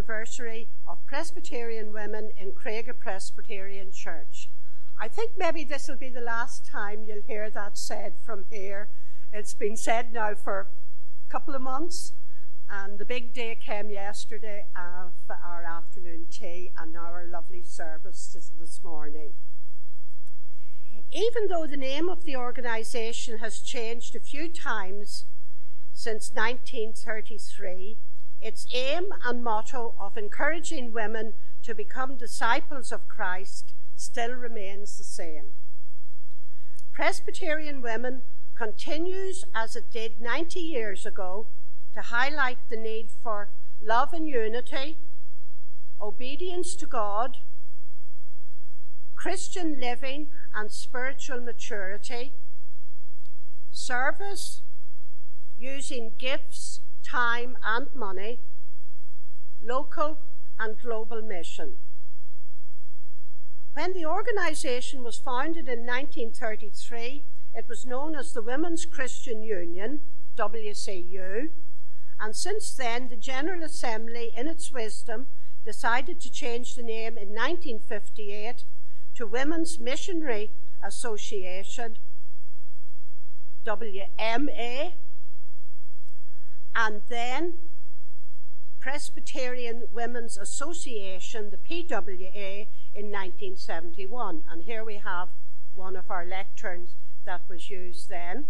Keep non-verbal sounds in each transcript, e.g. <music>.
anniversary of Presbyterian women in Cregagh Presbyterian Church. I think maybe this will be the last time you'll hear that said from here. It's been said now for a couple of months, and the big day came yesterday of our afternoon tea and our lovely service this morning. Even though the name of the organisation has changed a few times since 1933, its aim and motto of encouraging women to become disciples of Christ still remains the same. Presbyterian Women continues as it did 90 years ago to highlight the need for love and unity, obedience to God, Christian living and spiritual maturity, service, using gifts time and money, local and global mission. When the organisation was founded in 1933, it was known as the Women's Christian Union, WCU, and since then the General Assembly, in its wisdom, decided to change the name in 1958 to Women's Missionary Association, WMA, and then Presbyterian Women's Association, the PWA, in 1971. And here we have one of our lecterns that was used then.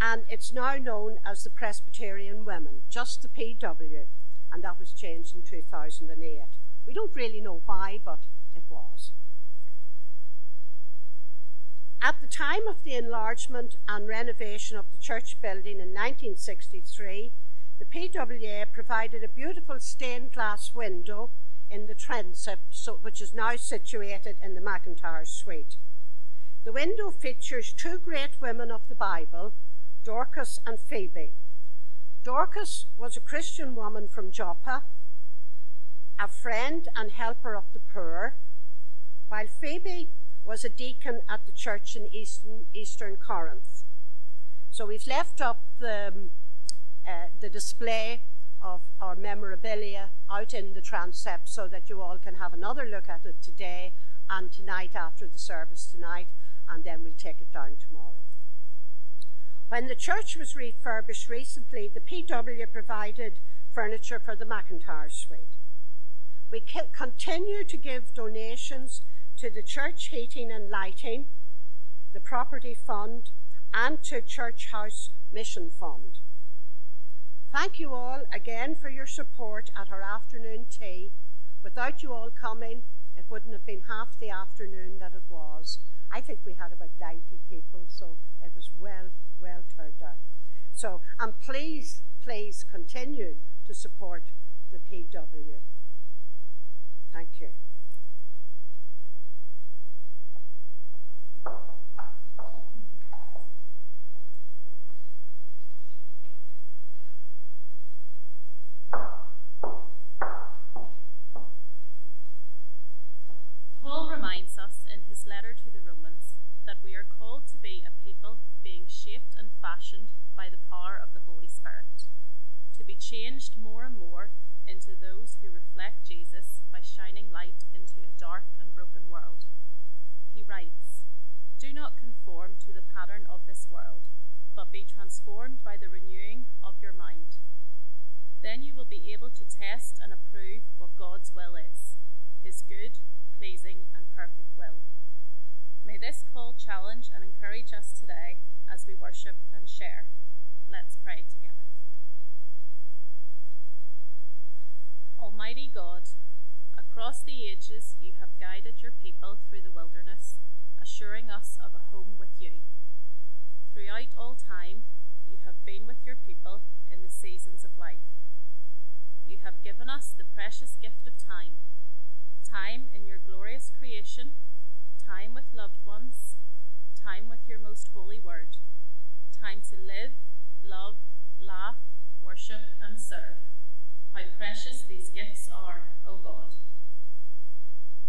And it's now known as the Presbyterian Women, just the PW, and that was changed in 2008. We don't really know why, but it was. At the time of the enlargement and renovation of the church building in 1963, the PWA provided a beautiful stained glass window in the transept, so, which is now situated in the McIntyre Suite. The window features two great women of the Bible, Dorcas and Phoebe. Dorcas was a Christian woman from Joppa, a friend and helper of the poor, while Phoebe was a deacon at the church in Eastern, Eastern Corinth. So we've left up the, um, uh, the display of our memorabilia out in the transept so that you all can have another look at it today and tonight after the service tonight, and then we'll take it down tomorrow. When the church was refurbished recently, the PW provided furniture for the McIntyre Suite. We continue to give donations to the church heating and lighting, the property fund, and to Church House Mission Fund. Thank you all again for your support at our afternoon tea. Without you all coming, it wouldn't have been half the afternoon that it was. I think we had about 90 people, so it was well, well turned out. So, and please, please continue to support the PW. Thank you. Paul reminds us in his letter to the Romans that we are called to be a people being shaped and fashioned by the power of the Holy Spirit, to be changed more and more into those who reflect Jesus by shining light into a dark and broken world. He writes, Do not conform to the pattern of this world, but be transformed by the renewing of your mind. Then you will be able to test and approve what God's will is, his good, pleasing, and perfect will. May this call challenge and encourage us today as we worship and share. Let's pray together. Almighty God, across the ages you have guided your people through the wilderness, assuring us of a home with you. Throughout all time, you have been with your people in the seasons of life. You have given us the precious gift of time time in your glorious creation, time with loved ones, time with your most holy word, time to live, love, laugh, worship, and serve. How precious these gifts are, O God.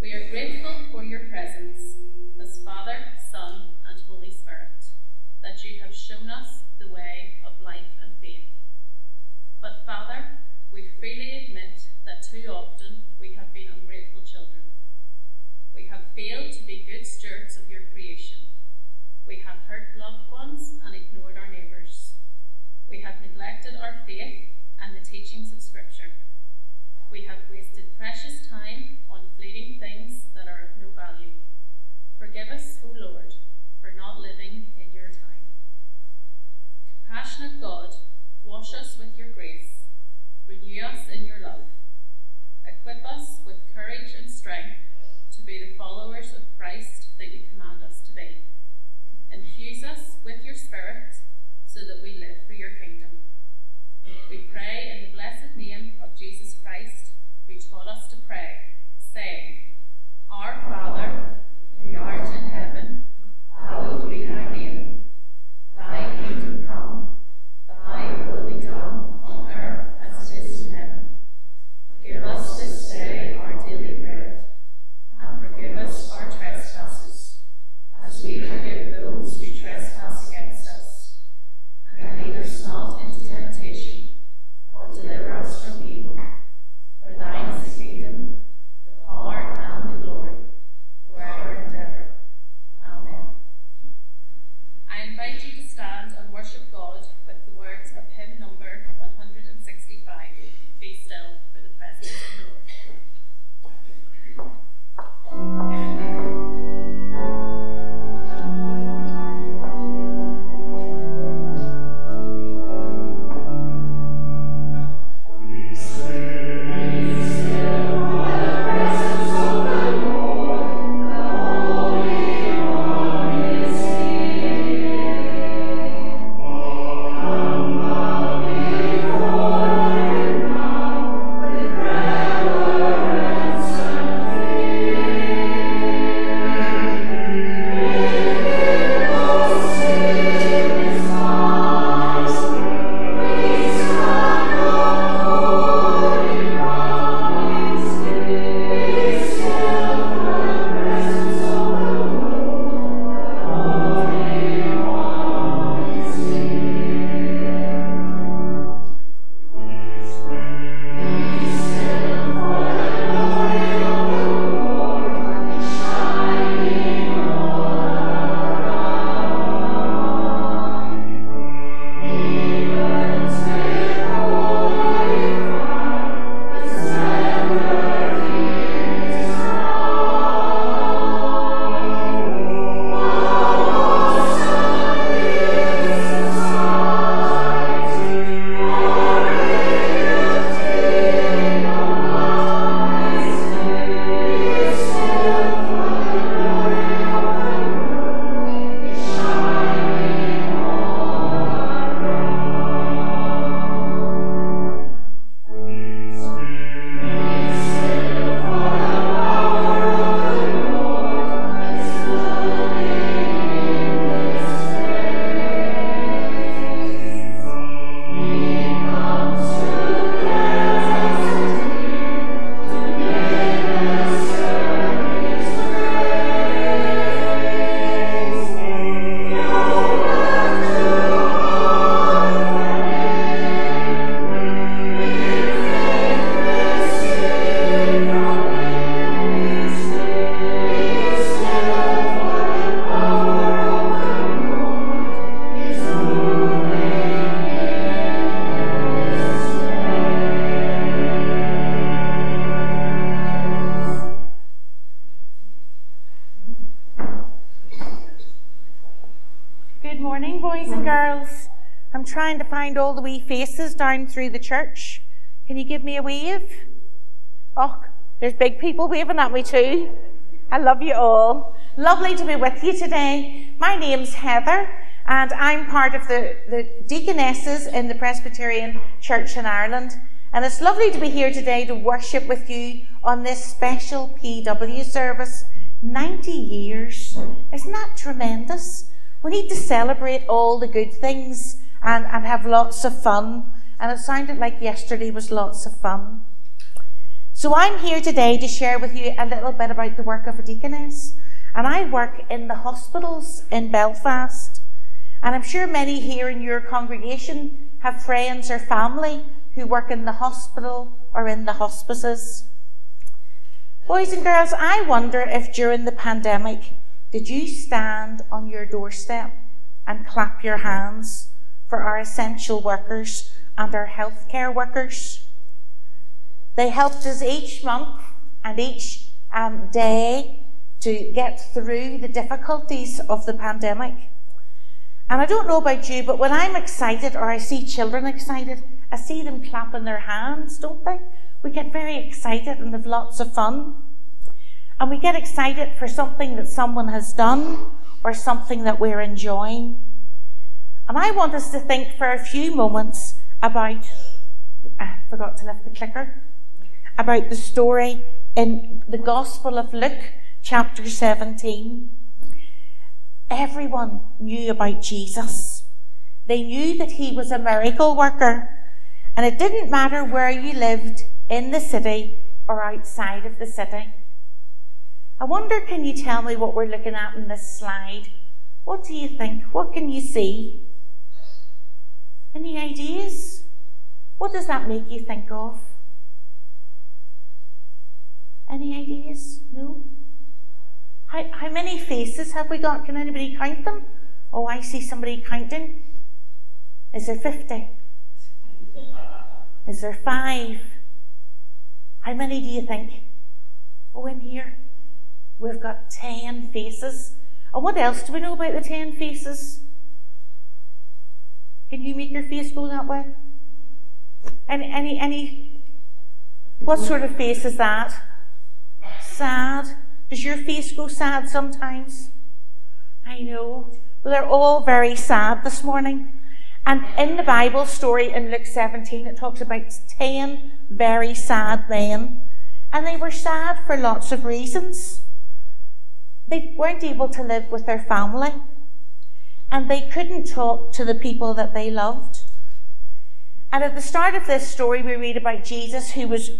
We are grateful for your presence as Father, Son, and Holy Spirit, that you have shown us the way of life and faith. But Father, we freely admit that too often we have been ungrateful children. We have failed to be good stewards of your creation. We have hurt loved ones and ignored our neighbours. We have neglected our faith and the teachings of Scripture. We have wasted precious time on fleeting things that are of no value. Forgive us, O Lord, for not living in your time. Compassionate God, wash us with your grace, renew us in your love, equip us with courage and strength to be the followers of Christ that you command us to be. Infuse us with your Spirit so that we live for your kingdom. We pray in the blessed name of Jesus Christ, who taught us to pray, saying, Our Father, who art in heaven, hallowed be thy name. Down through the church. Can you give me a wave? Oh, there's big people waving at me too. I love you all. Lovely to be with you today. My name's Heather, and I'm part of the, the deaconesses in the Presbyterian Church in Ireland. And it's lovely to be here today to worship with you on this special PW service 90 years. Isn't that tremendous? We need to celebrate all the good things and, and have lots of fun. And it sounded like yesterday was lots of fun. So I'm here today to share with you a little bit about the work of a deaconess. And I work in the hospitals in Belfast. And I'm sure many here in your congregation have friends or family who work in the hospital or in the hospices. Boys and girls, I wonder if during the pandemic, did you stand on your doorstep and clap your hands for our essential workers and our healthcare workers? They helped us each month and each um, day to get through the difficulties of the pandemic. And I don't know about you, but when I'm excited or I see children excited, I see them clapping their hands, don't they? we get very excited and have lots of fun. And we get excited for something that someone has done or something that we're enjoying. And I want us to think for a few moments about, I forgot to lift the clicker, about the story in the Gospel of Luke, chapter 17. Everyone knew about Jesus. They knew that he was a miracle worker. And it didn't matter where you lived, in the city or outside of the city. I wonder, can you tell me what we're looking at in this slide? What do you think? What can you see? Any ideas? What does that make you think of? Any ideas? No? How, how many faces have we got? Can anybody count them? Oh, I see somebody counting. Is there 50? Is there five? How many do you think? Oh, in here, we've got 10 faces. And what else do we know about the 10 faces? Can you make your face go that way? Any, any, any, what sort of face is that? Sad. Does your face go sad sometimes? I know. Well, they're all very sad this morning. And in the Bible story in Luke 17, it talks about 10 very sad men. And they were sad for lots of reasons. They weren't able to live with their family. And they couldn't talk to the people that they loved. And at the start of this story, we read about Jesus who was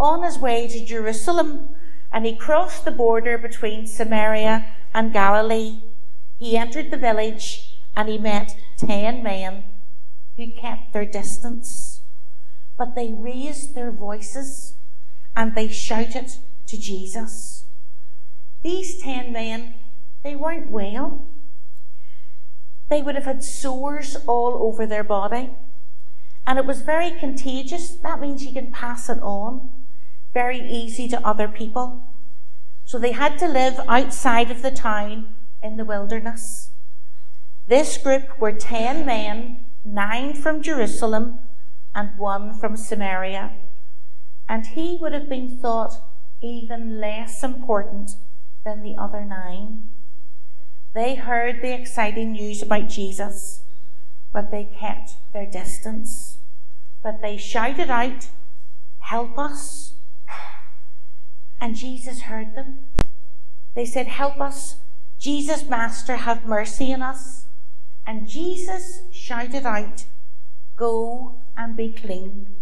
on his way to Jerusalem and he crossed the border between Samaria and Galilee. He entered the village and he met ten men who kept their distance, but they raised their voices and they shouted to Jesus. These ten men, they weren't well. They would have had sores all over their body, and it was very contagious. That means you can pass it on very easy to other people. So they had to live outside of the town in the wilderness. This group were ten men, nine from Jerusalem and one from Samaria. And he would have been thought even less important than the other nine. They heard the exciting news about Jesus, but they kept their distance. But they shouted out, Help us. And Jesus heard them. They said, Help us. Jesus, Master, have mercy on us. And Jesus shouted out, Go and be clean.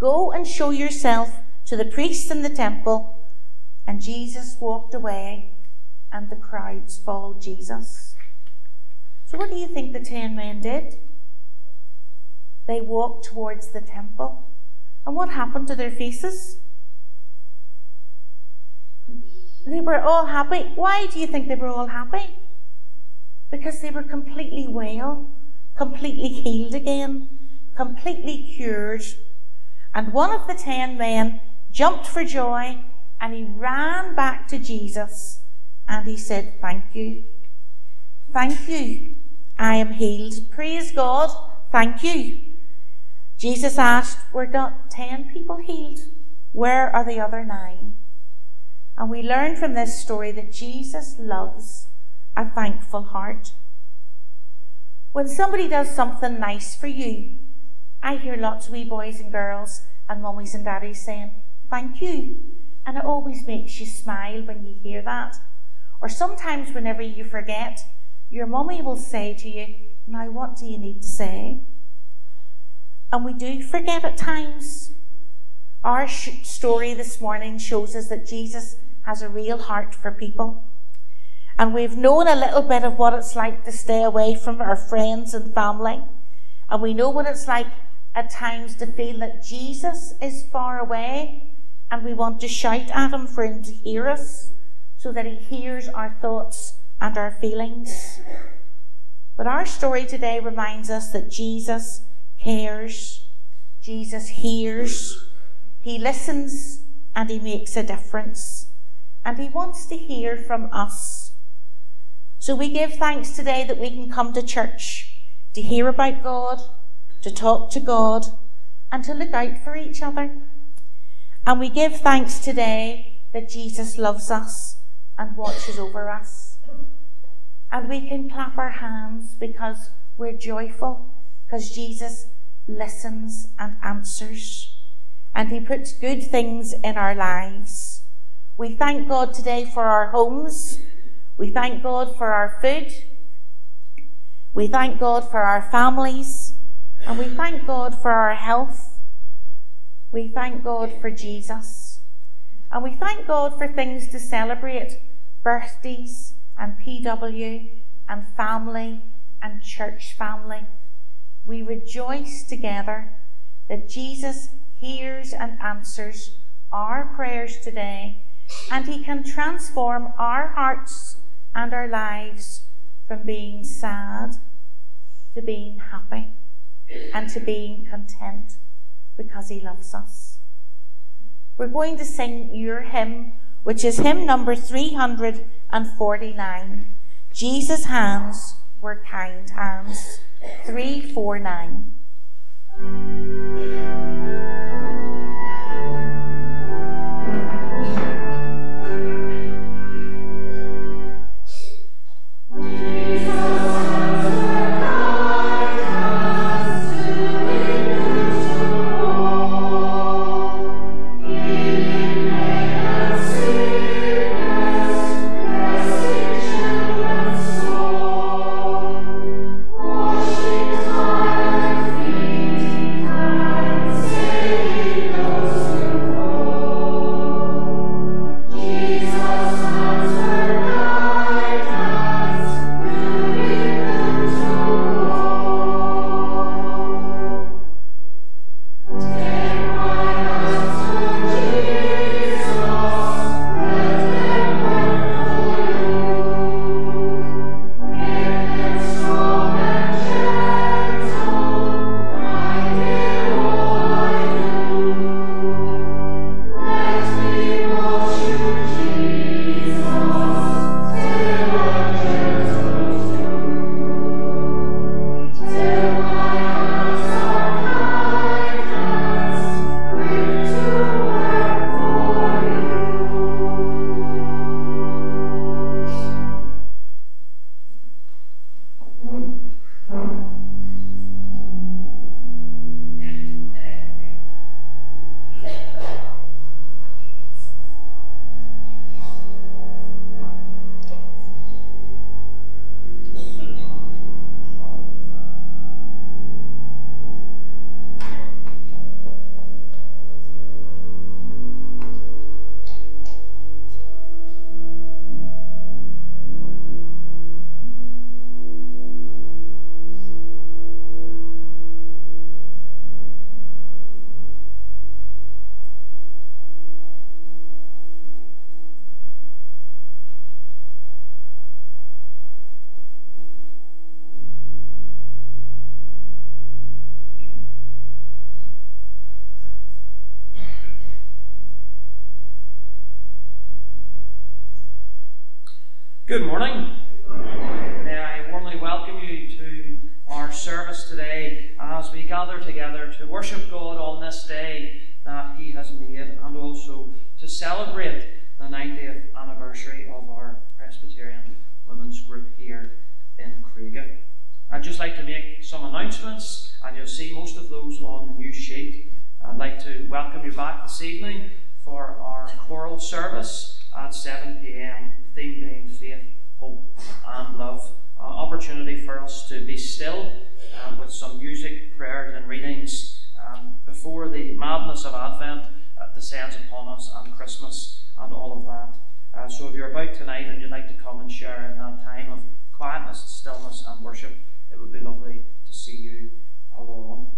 Go and show yourself to the priests in the temple. And Jesus walked away, and the crowds followed Jesus. So, what do you think the ten men did? They walked towards the temple. And what happened to their faces? They were all happy. Why do you think they were all happy? because they were completely well, completely healed again, completely cured. And one of the ten men jumped for joy and he ran back to Jesus and he said, Thank you. Thank you. I am healed. Praise God. Thank you. Jesus asked, Were not ten people healed? Where are the other nine? And we learn from this story that Jesus loves a thankful heart. When somebody does something nice for you, I hear lots of wee boys and girls and mummies and daddies saying, Thank you. And it always makes you smile when you hear that. Or sometimes, whenever you forget, your mummy will say to you, Now, what do you need to say? And we do forget at times. Our story this morning shows us that Jesus has a real heart for people. And we've known a little bit of what it's like to stay away from our friends and family. And we know what it's like at times to feel that Jesus is far away and we want to shout at him for him to hear us so that he hears our thoughts and our feelings. But our story today reminds us that Jesus cares, Jesus hears, he listens, and he makes a difference. And he wants to hear from us. So we give thanks today that we can come to church to hear about God, to talk to God, and to look out for each other. And we give thanks today that Jesus loves us and watches over us. And we can clap our hands because we're joyful, because Jesus listens and answers, and He puts good things in our lives. We thank God today for our homes. We thank God for our food. We thank God for our families. And we thank God for our health. We thank God for Jesus. And we thank God for things to celebrate birthdays and PW and family and church family. We rejoice together that Jesus hears and answers our prayers today and he can transform our hearts and our lives from being sad to being happy and to being content because he loves us. We're going to sing your hymn, which is hymn number 349. Jesus' hands were kind hands. 349. 7 pm, theme being faith, hope, and love. Uh, opportunity for us to be still um, with some music, prayers, and readings um, before the madness of Advent uh, descends upon us and Christmas and all of that. Uh, so if you're about tonight and you'd like to come and share in that time of quietness, stillness, and worship, it would be lovely to see you along.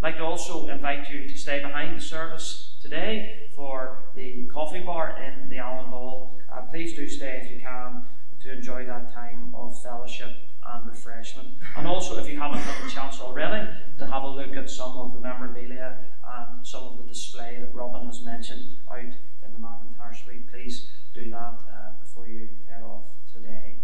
I'd like to also invite you to stay behind the service today for the coffee bar in the Allen Hall. Uh, please do stay if you can to enjoy that time of fellowship and refreshment. And also, if you haven't had the chance already, to have a look at some of the memorabilia and some of the display that Robin has mentioned out in the McIntyre Suite, please do that uh, before you head off today.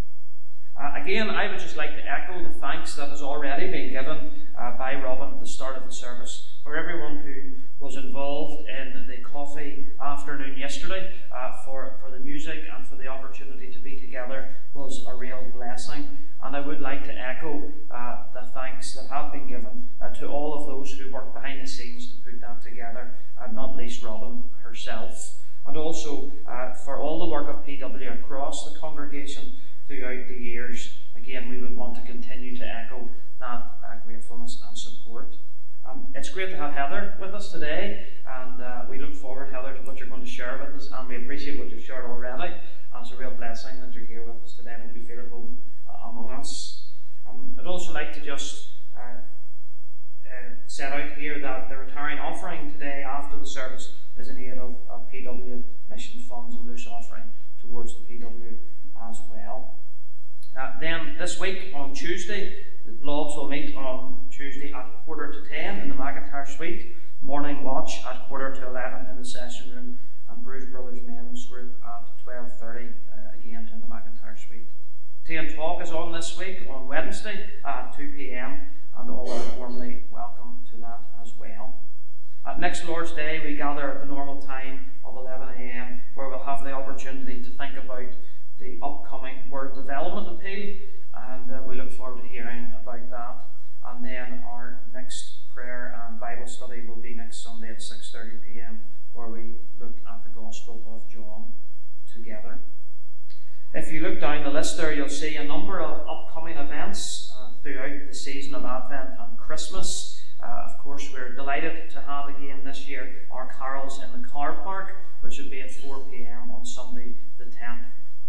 Uh, again, I would just like to echo the thanks that has already been given uh, by Robin at the start of the service for everyone who was involved in the coffee afternoon yesterday, uh, for, for the music and for the opportunity to be together was a real blessing. And I would like to echo uh, the thanks that have been given uh, to all of those who worked behind the scenes to put that together, and not least Robin herself. And also uh, for all the work of PW across the congregation throughout the years. Again, we would want to continue to echo that uh, gratefulness and support. Um, it's great to have Heather with us today, and uh, we look forward, Heather, to what you're going to share with us, and we appreciate what you've shared already. And it's a real blessing that you're here with us today and you feel at home uh, among us. Um, I'd also like to just uh, uh, set out here that the retiring offering today after the service is in aid of, of PW mission funds and loose offering towards the PW as well. Uh, then this week on Tuesday, the Blobs will meet on Tuesday at quarter to ten in the McIntyre Suite, morning watch at quarter to eleven in the session room, and Bruce Brothers Men's Group at twelve thirty uh, again in the McIntyre Suite. Tea and Talk is on this week on Wednesday at two pm, and all are warmly welcome to that as well. At next Lord's Day, we gather at the normal time of 11 am, where we'll have the opportunity to think about Development Appeal, and uh, we look forward to hearing about that. And then our next prayer and Bible study will be next Sunday at 6:30 p.m., where we look at the Gospel of John together. If you look down the list there, you'll see a number of upcoming events uh, throughout the season of Advent and Christmas. Uh, of course, we're delighted to have again this year our carols in the car park, which will be at 4 pm on Sunday, the 10th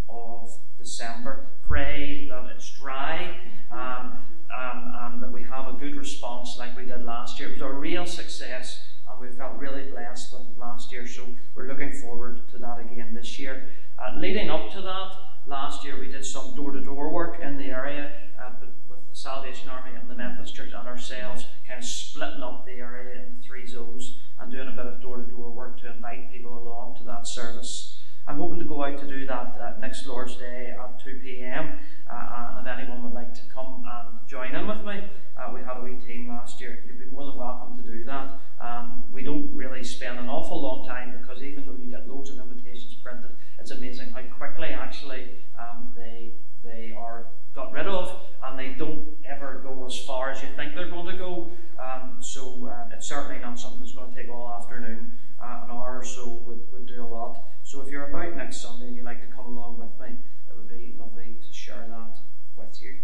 of December. Pray that it's dry um, um, and that we have a good response like we did last year. It was a real success and we felt really blessed with it last year, so we're looking forward to that again this year. Uh, leading up to that, last year we did some door to door work in the area uh, with the Salvation Army and the Methodist Church and ourselves, kind of splitting up the area into three zones and doing a bit of door to door work to invite people along to that service. I'm hoping to go out to do that uh, next Lord's Day at 2 pm. Uh, and if anyone would like to come and join in with me, uh, we had a wee team last year. You'd be more than welcome to do that. Um, we don't really spend an awful long time because even though you get loads of invitations printed, it's amazing how quickly actually um, they they are got rid of, and they don't ever go as far as you think they're going to go. Um, so uh, it's certainly not something that's going to take all afternoon. Uh, an hour or so would, would do a lot. So if you're about next Sunday and you'd like to come along with me, it would be lovely to share that with you.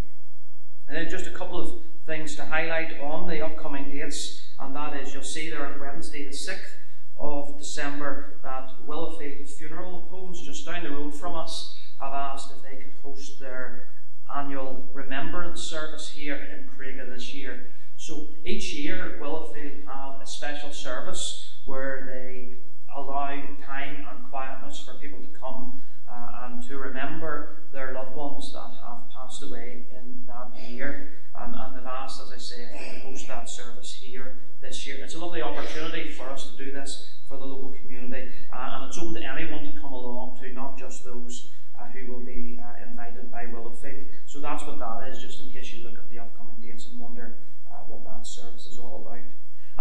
And then just a couple of things to highlight on the upcoming dates, and that is you'll see there on Wednesday the 6th of December that Willowfield Funeral Homes, just down the road from us, have asked if they could host their annual remembrance service here in Cregagh this year. So each year, Willowfield have a special service where they allow time and quietness for people to come uh, and to remember their loved ones that have passed away in that year. And, and they've asked, as I say, to host that service here this year. It's a lovely opportunity for us to do this for the local community, uh, and it's open to anyone to come along to, not just those uh, who will be uh, invited by Willowfield. So that's what that is, just in case you look at the upcoming dates and wonder uh, what that service is all about.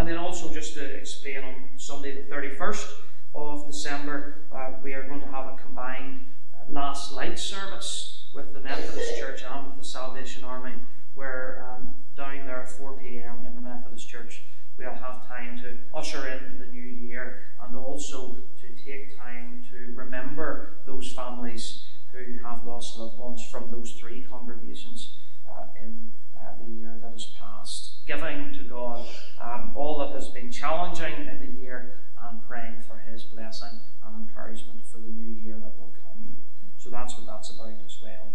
And then also just to explain on Sunday the 31st of December, uh, we are going to have a combined uh, last light service with the Methodist Church and with the Salvation Army, where um, down there at 4 p.m. in the Methodist Church, we'll have time to usher in the new year and also to take time to remember those families who have lost loved ones from those three congregations uh, in uh, the year that has passed. Giving to God um, all that has been challenging in the year and praying for His blessing and encouragement for the new year that will come. So that's what that's about as well.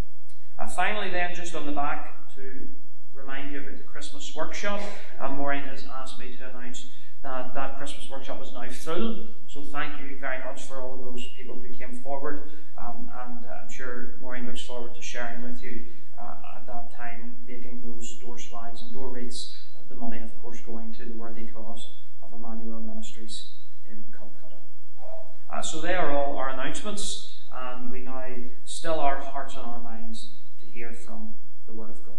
And finally, then, just on the back, to remind you about the Christmas workshop, and Maureen has asked me to announce that that Christmas workshop is now full. So thank you very much for all of those people who came forward, um, and uh, I'm sure Maureen looks forward to sharing with you uh, at that time, making those door slides and door wreaths. Uh, the money, of course, going to the worthy cause of Emmanuel Ministries in Calcutta. Uh, so they are all our announcements, and we now still our hearts and our minds to hear from the Word of God.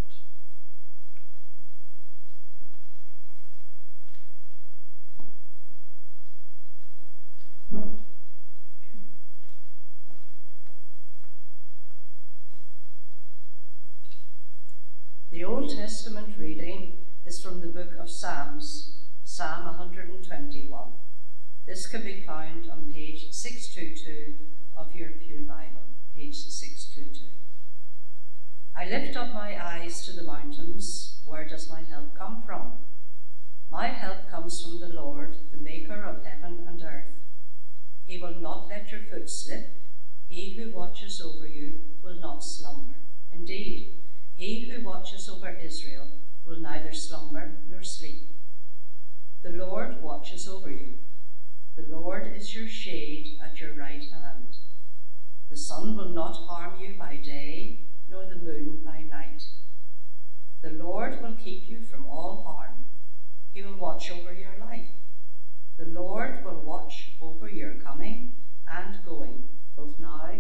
The Old Testament reading is from the book of Psalms, Psalm 121. This can be found on page 622 of your Pew Bible, page 622. I lift up my eyes to the mountains. Where does my help come from? My help comes from the Lord, the maker of heaven and earth. He will not let your foot slip. He who watches over you will not slumber. Indeed, he who watches over Israel will neither slumber nor sleep. The Lord watches over you. The Lord is your shade at your right hand. The sun will not harm you by day, nor the moon by night. The Lord will keep you from all harm. He will watch over your life. The Lord will watch over your coming and going, both now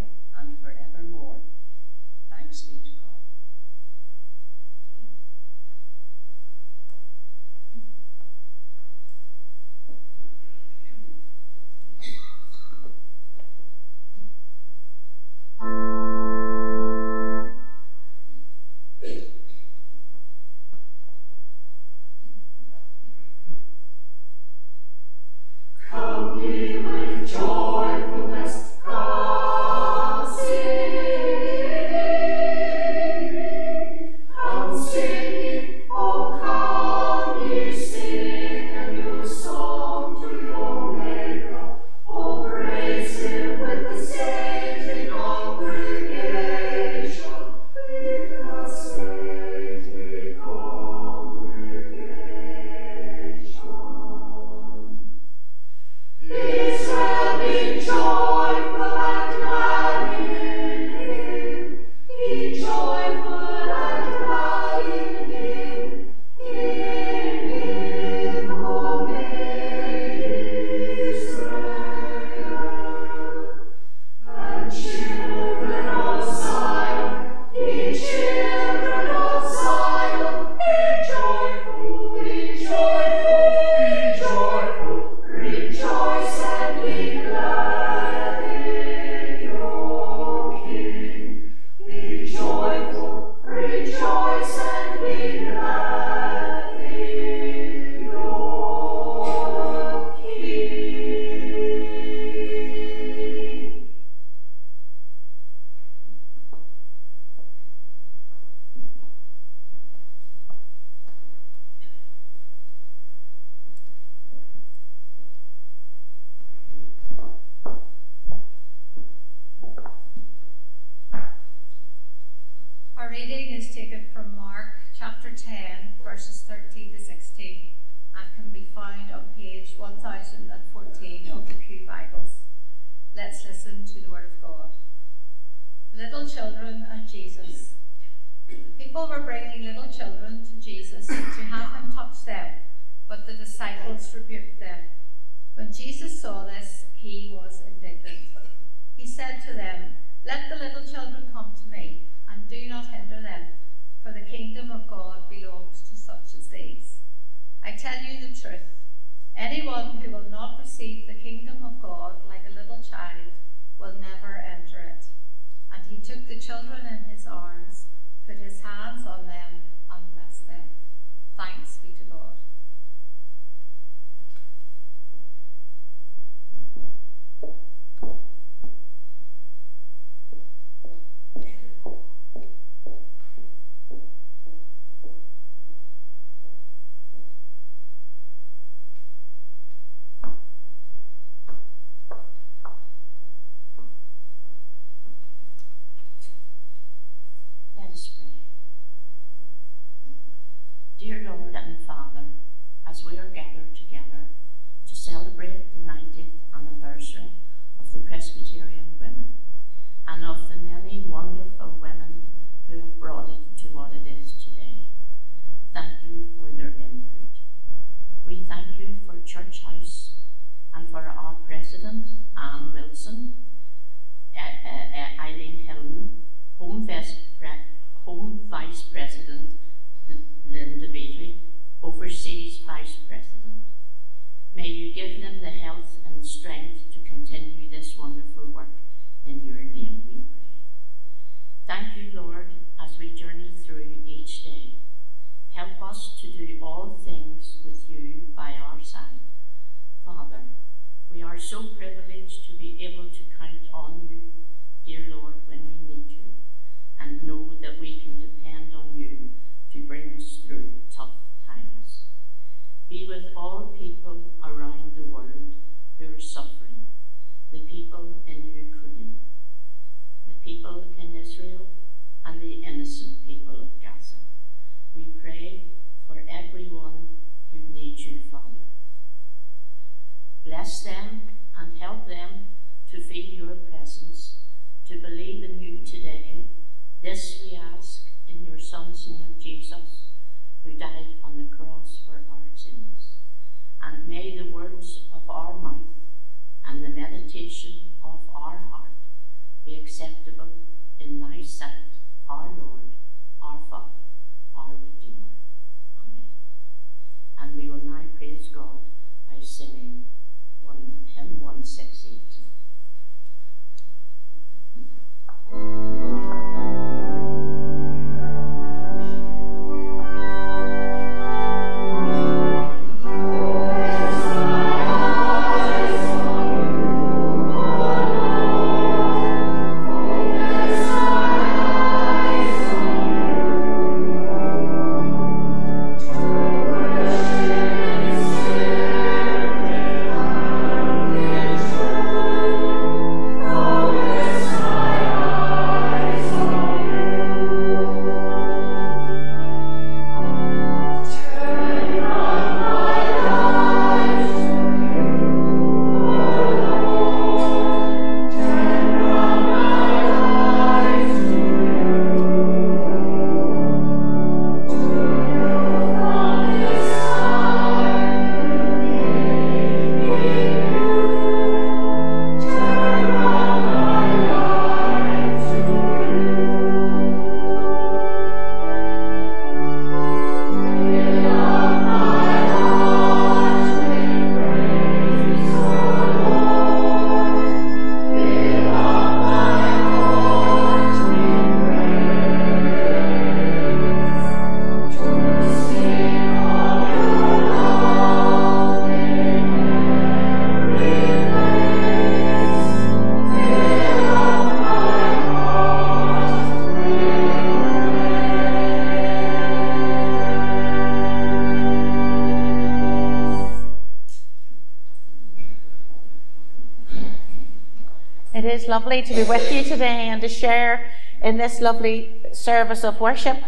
to be with you today and to share in this lovely service of worship.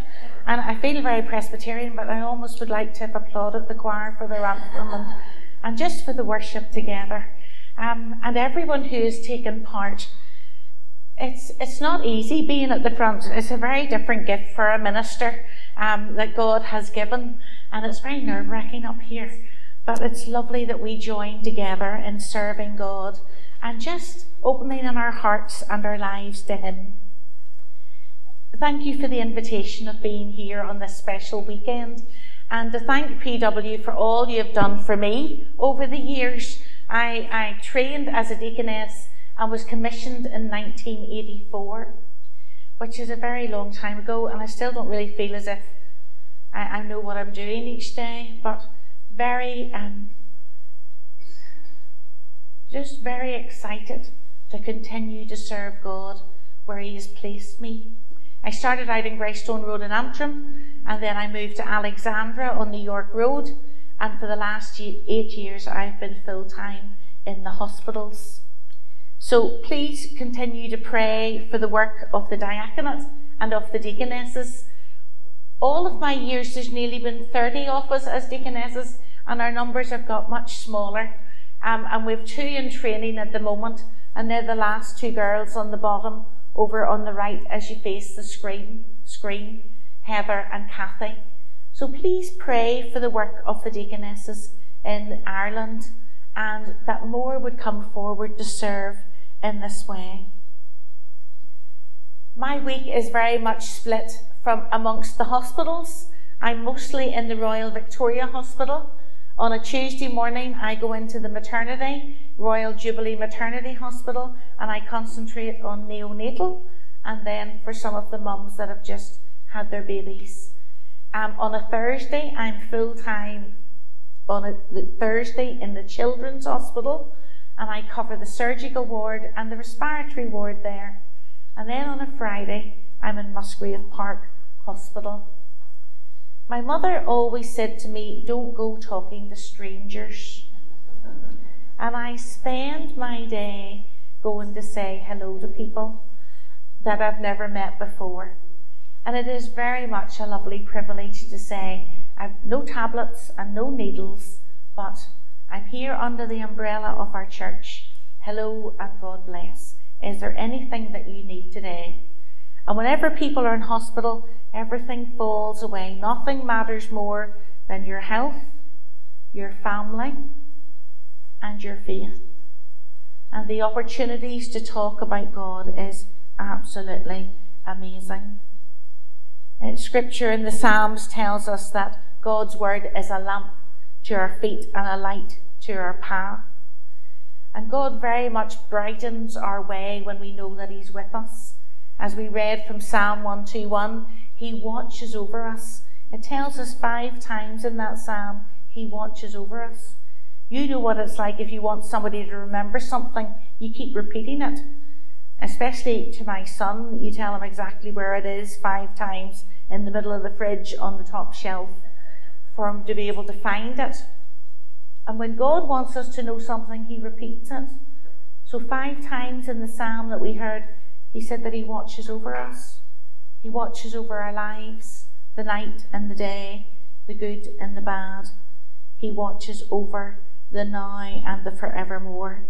And I feel very Presbyterian, but I almost would like to have applauded the choir for their anthem and, and just for the worship together. Um, and everyone who has taken part. It's, it's not easy being at the front. It's a very different gift for a minister um, that God has given, and it's very nerve wracking up here. But it's lovely that we join together in serving God and just opening in our hearts and our lives to Him. Thank you for the invitation of being here on this special weekend and to thank PW for all you have done for me over the years. I, I trained as a deaconess and was commissioned in 1984, which is a very long time ago, and I still don't really feel as if I, I know what I'm doing each day, but very, um, just very excited to continue to serve God where He has placed me. I started out in Greystone Road in Antrim, and then I moved to Alexandra on the York Road, and for the last eight years I've been full time in the hospitals. So please continue to pray for the work of the diaconate and of the deaconesses. All of my years, there's nearly been 30 of us as deaconesses, and our numbers have got much smaller. Um, and we've two in training at the moment, and they're the last two girls on the bottom over on the right as you face the screen, screen Heather and Kathy. So please pray for the work of the deaconesses in Ireland and that more would come forward to serve in this way. My week is very much split from amongst the hospitals. I'm mostly in the Royal Victoria Hospital. On a Tuesday morning, I go into the maternity, Royal Jubilee Maternity Hospital, and I concentrate on neonatal and then for some of the mums that have just had their babies. Um, on a Thursday, I'm full time on a Thursday in the Children's Hospital, and I cover the surgical ward and the respiratory ward there. And then on a Friday, I'm in Musgrave Park Hospital. My mother always said to me, Don't go talking to strangers. And I spend my day going to say hello to people that I've never met before. And it is very much a lovely privilege to say, I've no tablets and no needles, but I'm here under the umbrella of our church. Hello and God bless. Is there anything that you need today? And whenever people are in hospital, everything falls away. Nothing matters more than your health, your family, and your faith. And the opportunities to talk about God is absolutely amazing. Uh, scripture in the Psalms tells us that God's word is a lamp to our feet and a light to our path. And God very much brightens our way when we know that He's with us. As we read from Psalm 121, He watches over us. It tells us five times in that psalm, He watches over us. You know what it's like if you want somebody to remember something, you keep repeating it especially to my son, you tell him exactly where it is five times in the middle of the fridge on the top shelf for him to be able to find it. And when God wants us to know something, He repeats it. So, five times in the psalm that we heard, He said that He watches over us. He watches over our lives, the night and the day, the good and the bad. He watches over the now and the forevermore.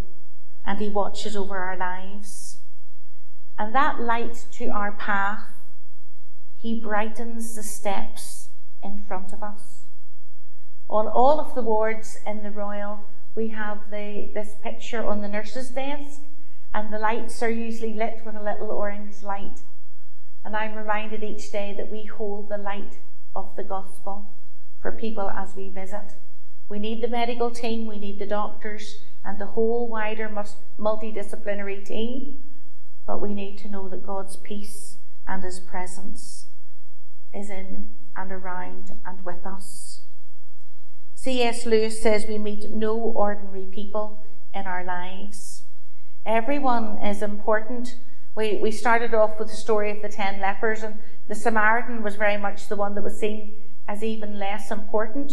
And He watches over our lives. And that light to our path, He brightens the steps in front of us. On all of the wards in the Royal, we have the, this picture on the nurse's desk, and the lights are usually lit with a little orange light. And I'm reminded each day that we hold the light of the gospel for people as we visit. We need the medical team, we need the doctors, and the whole wider multidisciplinary team but we need to know that God's peace and His presence is in and around and with us. C.S. Lewis says we meet no ordinary people in our lives. Everyone is important. We, we started off with the story of the ten lepers, and the Samaritan was very much the one that was seen as even less important.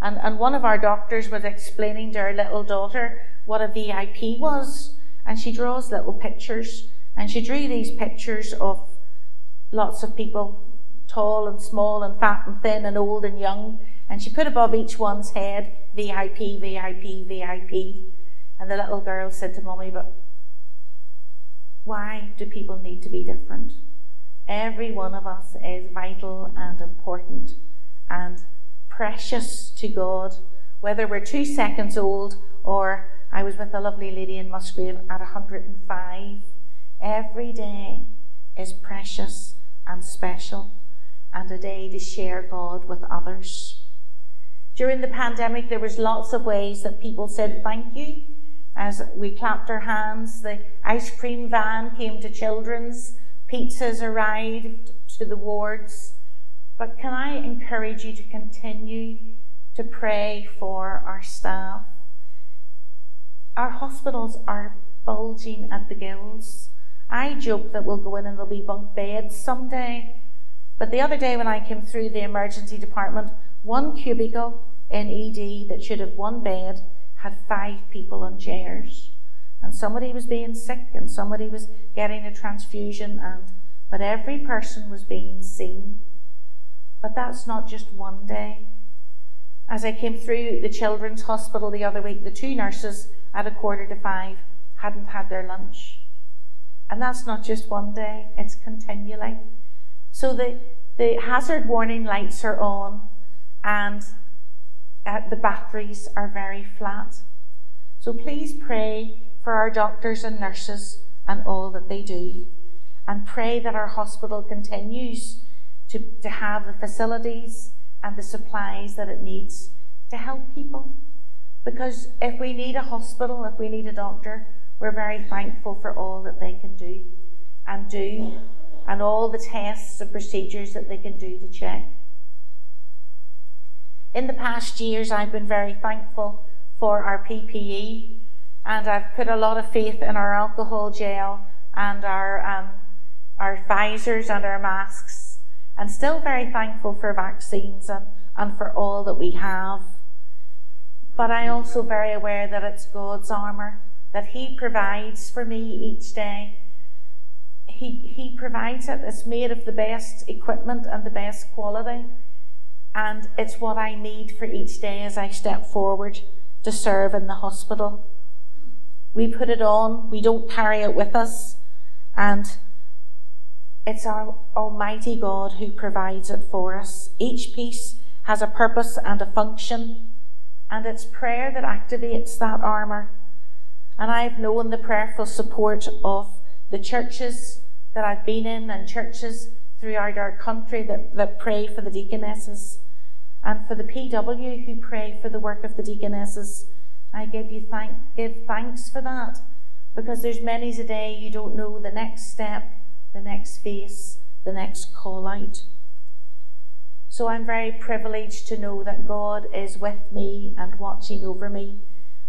And, and one of our doctors was explaining to our little daughter what a VIP was, and she draws little pictures and she drew these pictures of lots of people, tall and small and fat and thin and old and young. And she put above each one's head VIP, VIP, VIP. And the little girl said to Mummy, But why do people need to be different? Every one of us is vital and important and precious to God, whether we're two seconds old or I was with a lovely lady in Musgrave at 105 Every day is precious and special and a day to share God with others. During the pandemic, there was lots of ways that people said thank you as we clapped our hands. The ice cream van came to children's, pizzas arrived to the wards. But can I encourage you to continue to pray for our staff? Our hospitals are bulging at the gills. I joke that we'll go in and there'll be bunk beds someday. But the other day when I came through the emergency department, one cubicle in ED that should have one bed had five people on chairs. And somebody was being sick and somebody was getting a transfusion and but every person was being seen. But that's not just one day. As I came through the children's hospital the other week, the two nurses at a quarter to five hadn't had their lunch. And that's not just one day, it's continually. So the, the hazard warning lights are on and uh, the batteries are very flat. So please pray for our doctors and nurses and all that they do. And pray that our hospital continues to, to have the facilities and the supplies that it needs to help people. Because if we need a hospital, if we need a doctor, we're very thankful for all that they can do and do, and all the tests and procedures that they can do to check. In the past years, I've been very thankful for our PPE, and I've put a lot of faith in our alcohol gel and our, um, our visors and our masks, and still very thankful for vaccines and, and for all that we have. But I'm also very aware that it's God's armour that He provides for me each day. He, he provides it. It's made of the best equipment and the best quality. And it's what I need for each day as I step forward to serve in the hospital. We put it on, we don't carry it with us. And it's our Almighty God who provides it for us. Each piece has a purpose and a function. And it's prayer that activates that armour. And I've known the prayerful support of the churches that I've been in and churches throughout our country that, that pray for the deaconesses and for the PW who pray for the work of the deaconesses. I give you thank give thanks for that because there's many a day you don't know the next step, the next face, the next call out. So I'm very privileged to know that God is with me and watching over me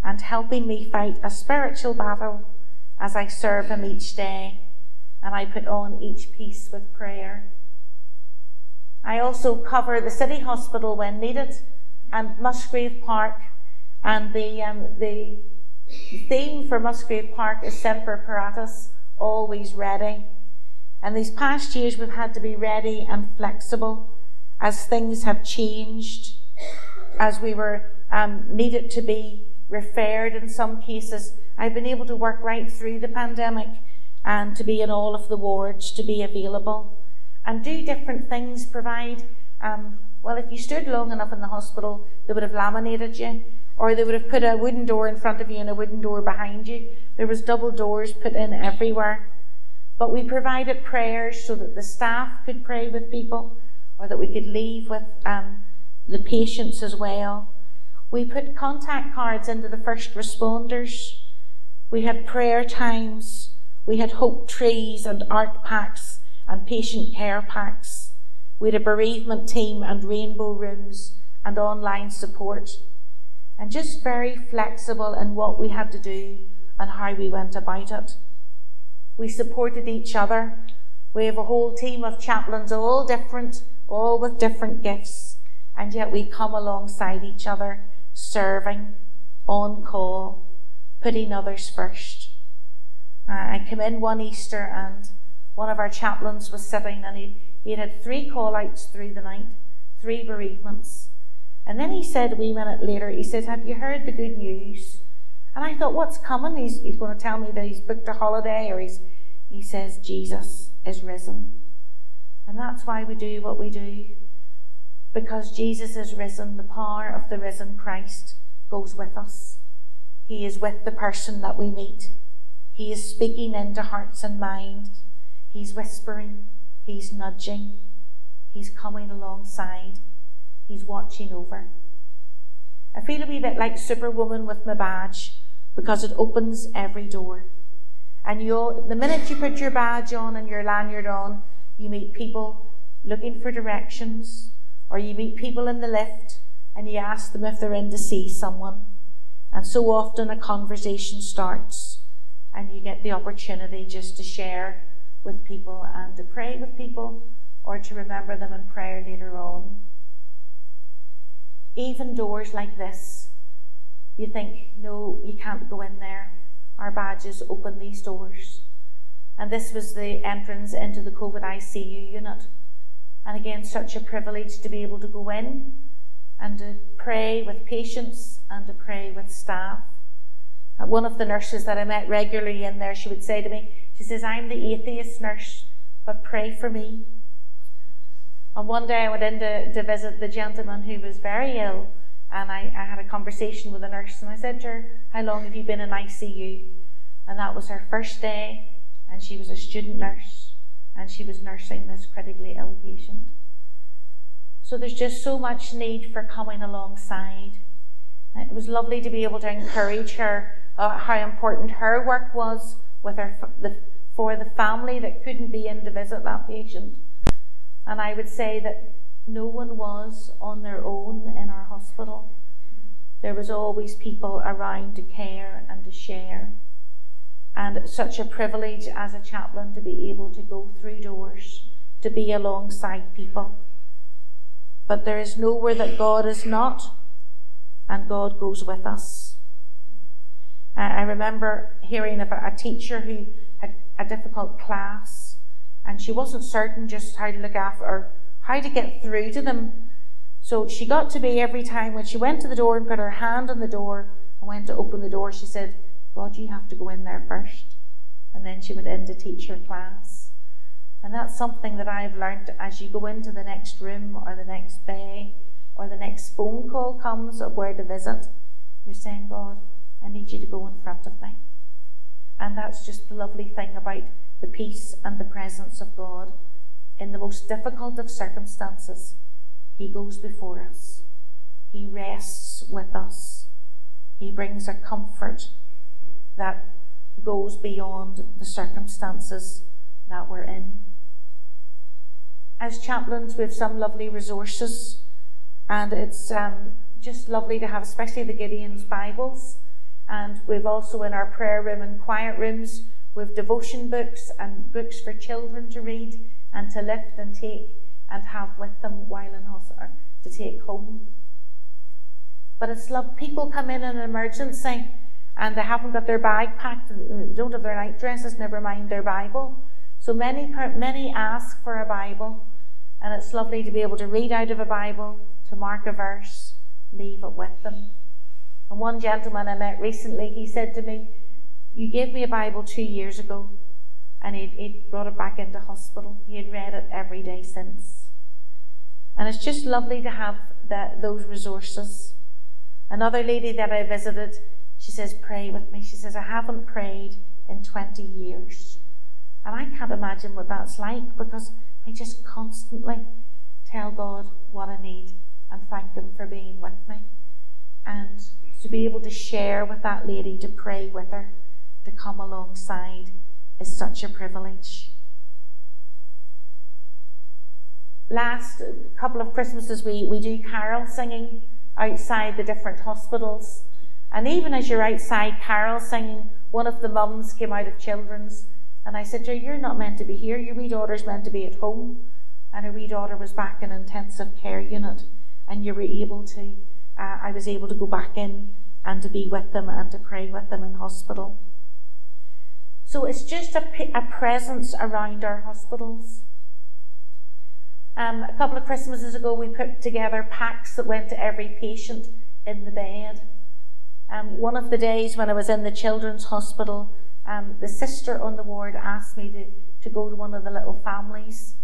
and helping me fight a spiritual battle as I serve Him each day and I put on each piece with prayer. I also cover the City Hospital when needed and Musgrave Park, and the, um, the theme for Musgrave Park is Semper Paratus, always ready. And these past years we've had to be ready and flexible as things have changed, as we were um, needed to be referred in some cases. I've been able to work right through the pandemic and to be in all of the wards, to be available and do different things, provide. Um, well, if you stood long enough in the hospital, they would have laminated you, or they would have put a wooden door in front of you and a wooden door behind you. There was double doors put in everywhere. But we provided prayers so that the staff could pray with people, or that we could leave with um, the patients as well. We put contact cards into the first responders. We had prayer times. We had hope trees and art packs and patient care packs. We had a bereavement team and rainbow rooms and online support. And just very flexible in what we had to do and how we went about it. We supported each other. We have a whole team of chaplains, all different, all with different gifts, and yet we come alongside each other serving, on call, putting others first. Uh, I came in one Easter and one of our chaplains was sitting and he, he had three call outs through the night, three bereavements. And then he said a wee minute later, he said, Have you heard the good news? And I thought, What's coming? He's, he's going to tell me that he's booked a holiday or he's, he says, Jesus is risen. And that's why we do what we do because Jesus is risen, the power of the risen Christ goes with us. He is with the person that we meet. He is speaking into hearts and minds. He's whispering. He's nudging. He's coming alongside. He's watching over. I feel a wee bit like Superwoman with my badge because it opens every door. And you the minute you put your badge on and your lanyard on, you meet people looking for directions, or you meet people in the lift and you ask them if they're in to see someone. And so often a conversation starts and you get the opportunity just to share with people and to pray with people or to remember them in prayer later on. Even doors like this, you think, no, you can't go in there. Our badges open these doors. And this was the entrance into the COVID ICU unit. And again, such a privilege to be able to go in and to pray with patients and to pray with staff. One of the nurses that I met regularly in there, she would say to me, she says, I'm the atheist nurse, but pray for me. And one day I went in to, to visit the gentleman who was very ill, and I, I had a conversation with the nurse, and I said to her, How long have you been in ICU? And that was her first day, and she was a student nurse, and she was nursing this critically ill patient. So there's just so much need for coming alongside. It was lovely to be able to encourage her uh, how important her work was with her the, for the family that couldn't be in to visit that patient. And I would say that no one was on their own in our hospital. There was always people around to care and to share. And such a privilege as a chaplain to be able to go through doors, to be alongside people. But there is nowhere that God is not, and God goes with us. I remember hearing of a teacher who a difficult class, and she wasn't certain just how to look after or how to get through to them. So she got to be every time when she went to the door and put her hand on the door and went to open the door, she said, God, you have to go in there first. And then she went in to teach her class. And that's something that I've learned as you go into the next room or the next bay or the next phone call comes of where to visit. You're saying, God, I need you to go in front of me. And that's just the lovely thing about the peace and the presence of God. In the most difficult of circumstances, He goes before us. He rests with us. He brings a comfort that goes beyond the circumstances that we're in. As chaplains, we have some lovely resources, and it's um, just lovely to have, especially the Gideon's Bibles. And we've also in our prayer room and quiet rooms, we've devotion books and books for children to read and to lift and take and have with them while in hospital to take home. But it's love. People come in in an emergency and they haven't got their bag packed, don't have their night dresses, never mind their Bible. So many, many ask for a Bible, and it's lovely to be able to read out of a Bible, to mark a verse, leave it with them. And one gentleman I met recently, he said to me, You gave me a Bible two years ago, and he'd, he'd brought it back into hospital. He had read it every day since. And it's just lovely to have that, those resources. Another lady that I visited, she says, Pray with me. She says, I haven't prayed in 20 years. And I can't imagine what that's like because I just constantly tell God what I need and thank Him for being with me. And to be able to share with that lady, to pray with her, to come alongside is such a privilege. Last couple of Christmases, we, we do carol singing outside the different hospitals. And even as you're outside carol singing, one of the mums came out of children's and I said You're not meant to be here. Your wee daughter's meant to be at home. And her wee daughter was back in intensive care unit. And you were able to, uh, I was able to go back in and to be with them and to pray with them in hospital. So it's just a, a presence around our hospitals. Um, a couple of Christmases ago, we put together packs that went to every patient in the bed. Um, one of the days when I was in the children's hospital, um, the sister on the ward asked me to, to go to one of the little families,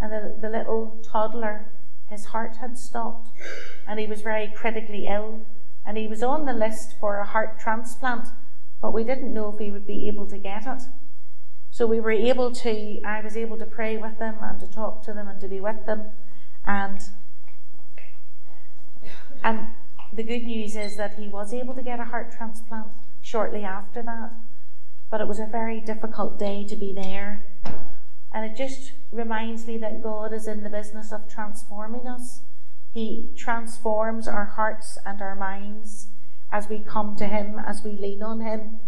and the, the little toddler, his heart had stopped, and he was very critically ill, and he was on the list for a heart transplant but we didn't know if he would be able to get it. So we were able to, I was able to pray with them and to talk to them and to be with them. And, and the good news is that he was able to get a heart transplant shortly after that. But it was a very difficult day to be there. And it just reminds me that God is in the business of transforming us. He transforms our hearts and our minds as we come to Him, as we lean on Him.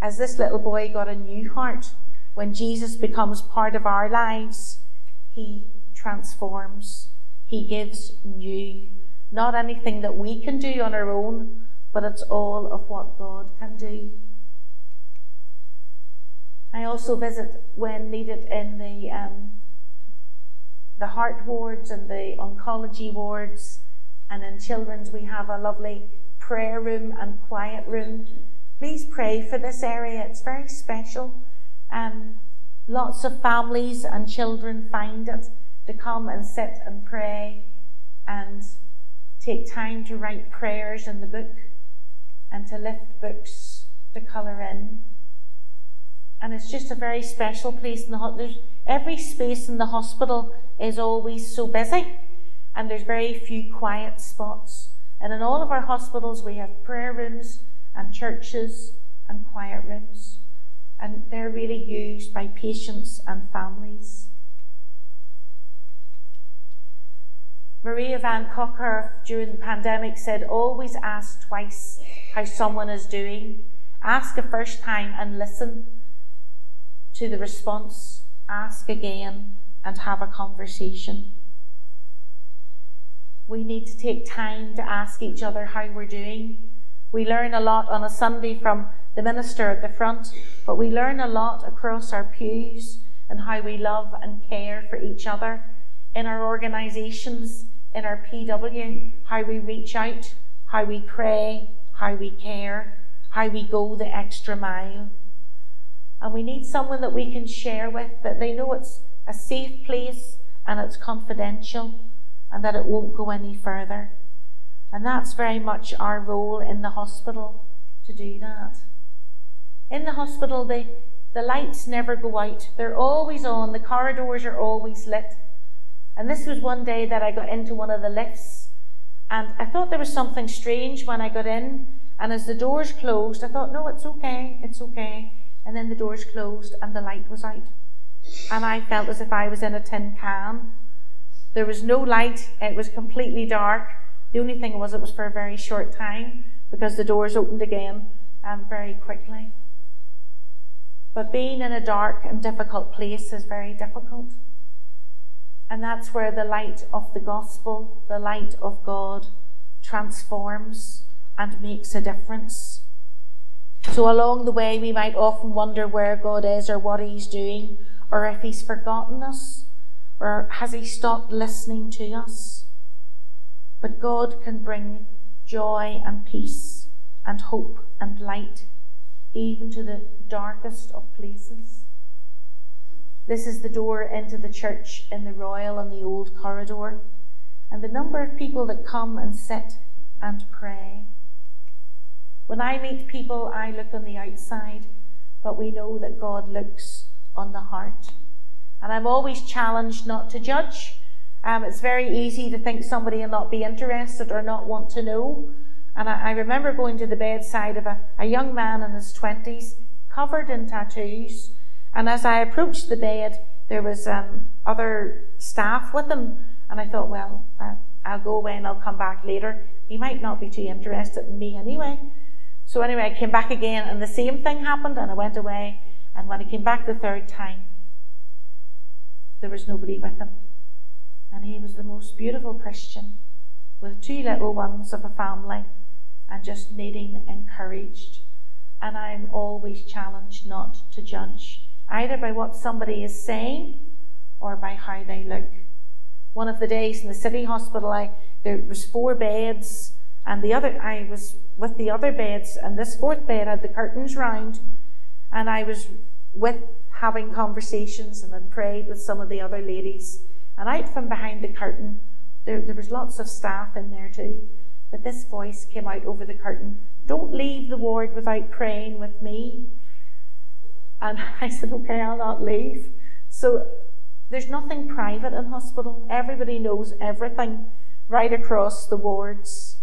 As this little boy got a new heart, when Jesus becomes part of our lives, He transforms. He gives new. Not anything that we can do on our own, but it's all of what God can do. I also visit when needed in the um, the heart wards and the oncology wards, and in children's we have a lovely prayer room and quiet room. Please pray for this area. It's very special. Um, lots of families and children find it to come and sit and pray and take time to write prayers in the book and to lift books to colour in. And it's just a very special place in the hospital. Every space in the hospital is always so busy, and there's very few quiet spots. And in all of our hospitals, we have prayer rooms and churches and quiet rooms. And they're really used by patients and families. Maria Van Cocker during the pandemic said, always ask twice how someone is doing. Ask a first time and listen to the response. Ask again and have a conversation. We need to take time to ask each other how we're doing. We learn a lot on a Sunday from the minister at the front, but we learn a lot across our pews and how we love and care for each other in our organisations in our PW, how we reach out, how we pray, how we care, how we go the extra mile. And we need someone that we can share with, that they know it's a safe place and it's confidential and that it won't go any further. And that's very much our role in the hospital to do that. In the hospital, the, the lights never go out, they're always on, the corridors are always lit. And this was one day that I got into one of the lifts, and I thought there was something strange when I got in. And as the doors closed, I thought, no, it's okay, it's okay. And then the doors closed, and the light was out. And I felt as if I was in a tin can. There was no light, it was completely dark. The only thing was, it was for a very short time because the doors opened again um, very quickly. But being in a dark and difficult place is very difficult. And that's where the light of the gospel, the light of God, transforms and makes a difference. So, along the way, we might often wonder where God is or what He's doing, or if He's forgotten us, or has He stopped listening to us. But God can bring joy and peace and hope and light even to the darkest of places. This is the door into the church in the royal and the old corridor, and the number of people that come and sit and pray. When I meet people, I look on the outside, but we know that God looks on the heart. And I'm always challenged not to judge. Um, it's very easy to think somebody will not be interested or not want to know. And I, I remember going to the bedside of a, a young man in his 20s, covered in tattoos, and as I approached the bed, there was um, other staff with him, and I thought, well, uh, I'll go away and I'll come back later. He might not be too interested in me anyway. So anyway, I came back again, and the same thing happened, and I went away. And when I came back the third time, there was nobody with him. And he was the most beautiful Christian with two little ones of a family and just needing encouraged. And I'm always challenged not to judge either by what somebody is saying or by how they look. One of the days in the city hospital, I, there was four beds, and the other I was with the other beds, and this fourth bed had the curtains round, and I was with having conversations and had prayed with some of the other ladies. And out from behind the curtain, there, there was lots of staff in there too. But this voice came out over the curtain Don't leave the ward without praying with me. And <laughs> I said, okay, I'll not leave. So there's nothing private in hospital. Everybody knows everything right across the wards.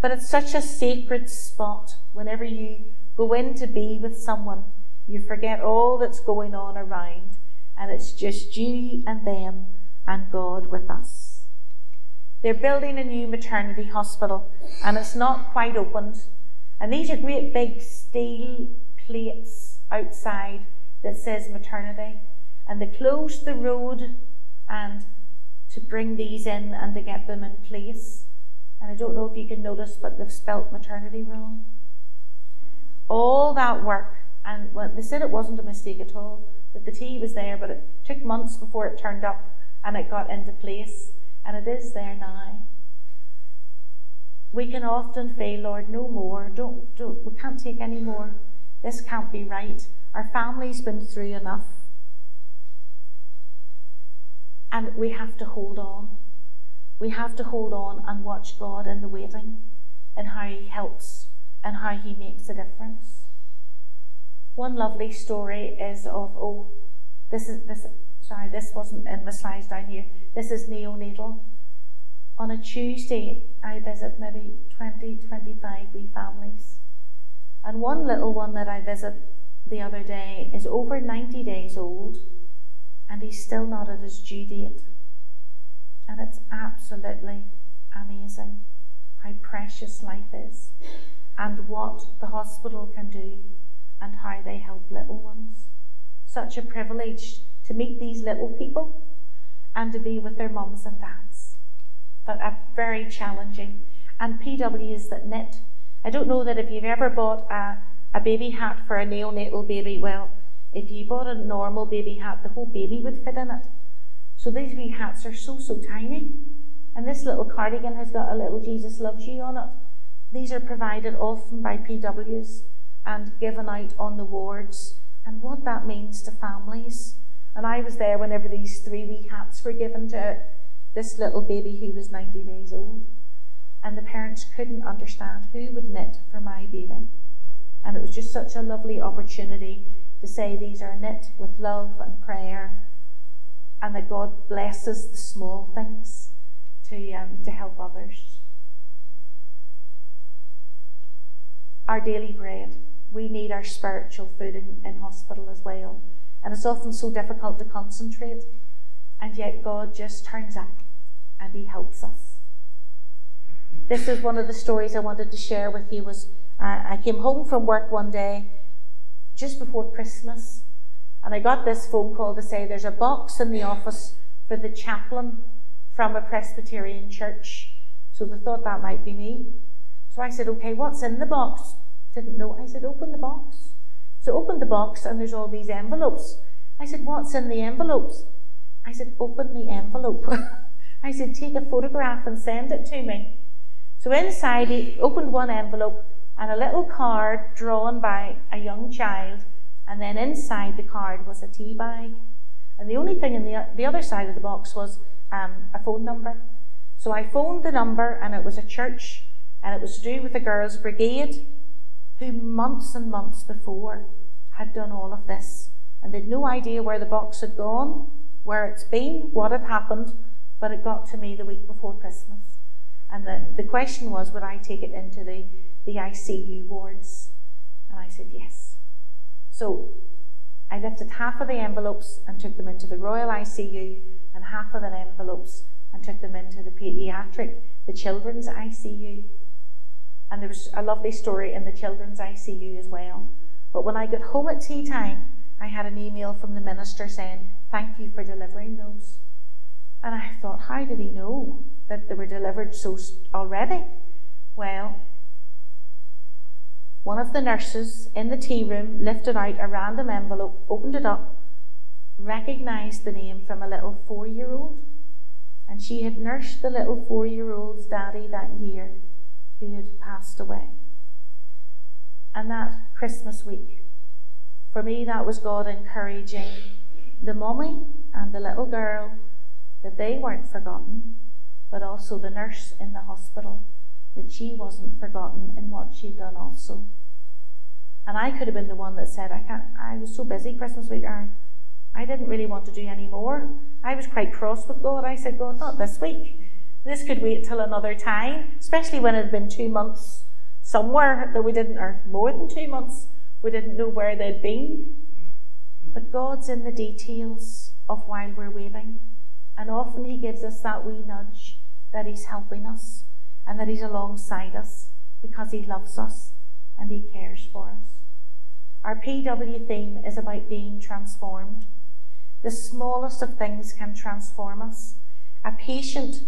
But it's such a sacred spot whenever you go in to be with someone. You forget all that's going on around, and it's just you and them and God with us. They're building a new maternity hospital, and it's not quite opened. And these are great big steel plates outside that says maternity, and they closed the road and to bring these in and to get them in place. And I don't know if you can notice, but they've spelt maternity wrong. All that work And well, they said it wasn't a mistake at all, that the tea was there, but it took months before it turned up and it got into place, and it is there now. We can often feel, Lord, no more. Don't, don't, we can't take any more. This can't be right. Our family's been through enough. And we have to hold on. We have to hold on and watch God in the waiting and how He helps and how He makes a difference. One lovely story is of, oh, this is, this, sorry, this wasn't in my slides down here. This is neonatal. On a Tuesday, I visit maybe 20, 25 wee families. And one little one that I visit the other day is over 90 days old and he's still not at his due date. And it's absolutely amazing how precious life is and what the hospital can do and how they help little ones. Such a privilege to meet these little people and to be with their mums and dads. But a very challenging. And PWs that knit. I don't know that if you've ever bought a, a baby hat for a neonatal baby, well, if you bought a normal baby hat, the whole baby would fit in it. So these wee hats are so, so tiny. And this little cardigan has got a little Jesus loves you on it. These are provided often by PWs and given out on the wards and what that means to families. And I was there whenever these three wee hats were given to this little baby who was 90 days old. And the parents couldn't understand who would knit for my baby. And it was just such a lovely opportunity to say these are knit with love and prayer, and that God blesses the small things to, um, to help others. Our daily bread. We need our spiritual food in, in hospital as well. And it's often so difficult to concentrate, and yet God just turns up and He helps us. This is one of the stories I wanted to share with you. Was uh, I came home from work one day just before Christmas, and I got this phone call to say there's a box in the office for the chaplain from a Presbyterian church. So they thought that might be me. So I said, okay, what's in the box? Didn't know. I said, open the box. So opened the box and there's all these envelopes. I said, what's in the envelopes? I said, open the envelope. <laughs> I said, take a photograph and send it to me. So inside he opened one envelope and a little card drawn by a young child, and then inside the card was a tea bag. And the only thing in the, the other side of the box was um, a phone number. So I phoned the number, and it was a church, and it was to do with the Girls' Brigade, who months and months before had done all of this. And they'd no idea where the box had gone, where it's been, what had happened, but it got to me the week before Christmas. And the, the question was, would I take it into the the ICU wards? And I said, Yes. So I lifted half of the envelopes and took them into the Royal ICU, and half of the envelopes and took them into the paediatric, the children's ICU. And there was a lovely story in the children's ICU as well. But when I got home at tea time, I had an email from the minister saying, Thank you for delivering those. And I thought, How did he know that they were delivered so already? Well, one of the nurses in the tea room lifted out a random envelope, opened it up, recognised the name from a little four year old, and she had nursed the little four year old's daddy that year who had passed away. And that Christmas week, for me, that was God encouraging the mummy and the little girl that they weren't forgotten, but also the nurse in the hospital that she wasn't forgotten in what she'd done also. And I could have been the one that said, I can't, I was so busy Christmas week, Aaron. I didn't really want to do any more. I was quite cross with God. I said, God, not this week. This could wait till another time, especially when it had been two months somewhere that we didn't, or more than two months, we didn't know where they'd been. But God's in the details of while we're waiting. And often He gives us that wee nudge that He's helping us and that He's alongside us because He loves us and He cares for us. Our PW theme is about being transformed. The smallest of things can transform us. A patient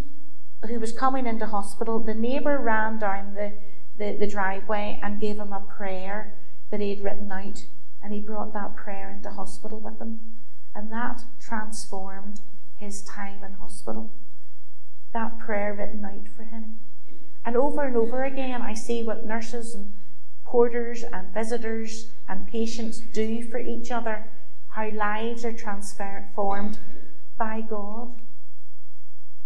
who was coming into hospital, the neighbour ran down the, the, the driveway and gave him a prayer that he had written out and he brought that prayer into hospital with him. And that transformed his time in hospital. That prayer written out for him. And over and over again, I see what nurses and porters and visitors and patients do for each other, how lives are transformed by God.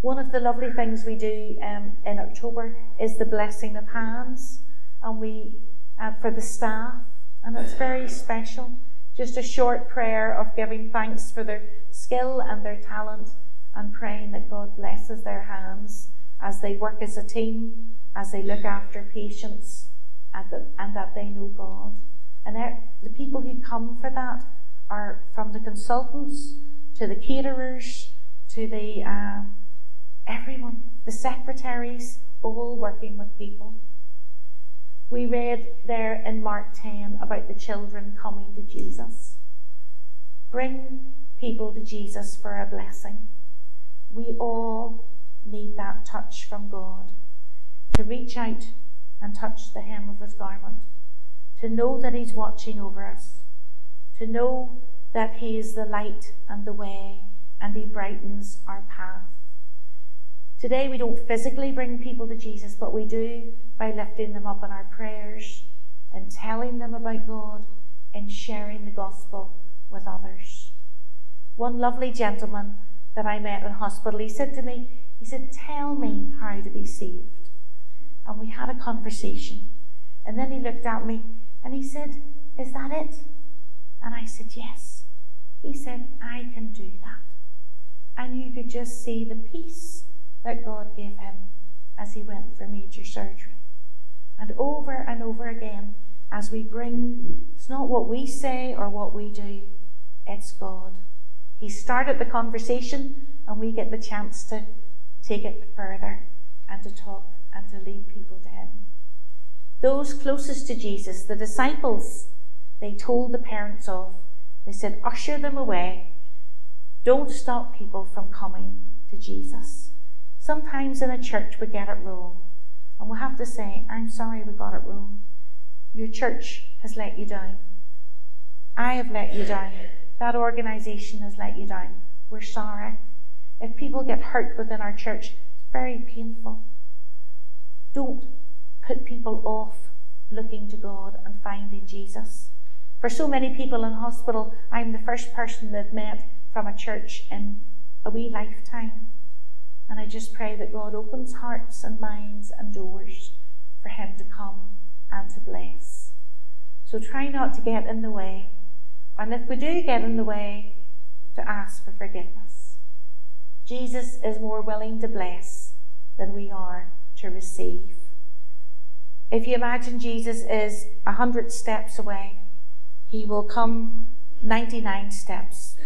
One of the lovely things we do um, in October is the blessing of hands, and we uh, for the staff, and it's very special. Just a short prayer of giving thanks for their skill and their talent, and praying that God blesses their hands as they work as a team, as they look after patients, and that, and that they know God. And the people who come for that are from the consultants to the caterers to the uh, everyone, the secretaries, all working with people. We read there in Mark 10 about the children coming to Jesus. Bring people to Jesus for a blessing. We all need that touch from God to reach out and touch the hem of his garment, to know that he's watching over us, to know that he is the light and the way and he brightens our path. Today, we don't physically bring people to Jesus, but we do by lifting them up in our prayers and telling them about God and sharing the gospel with others. One lovely gentleman that I met in hospital, he said to me, he said, Tell me how to be saved. And we had a conversation. And then he looked at me and he said, Is that it? And I said, Yes. He said, I can do that. And you could just see the peace that God gave him as he went for major surgery. And over and over again, as we bring, it's not what we say or what we do, it's God. He started the conversation, and we get the chance to take it further and to talk and to lead people to Him. Those closest to Jesus, the disciples, they told the parents of, they said, usher them away. Don't stop people from coming to Jesus. Sometimes in a church we get it wrong. And we have to say, I'm sorry we got it wrong. Your church has let you down. I have let you down. That organisation has let you down. We're sorry. If people get hurt within our church, it's very painful. Don't put people off looking to God and finding Jesus. For so many people in hospital, I'm the first person they've met from a church in a wee lifetime. And I just pray that God opens hearts and minds and doors for Him to come and to bless. So try not to get in the way. And if we do get in the way, to ask for forgiveness. Jesus is more willing to bless than we are to receive. If you imagine Jesus is a hundred steps away, he will come 99 steps,